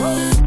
Oh.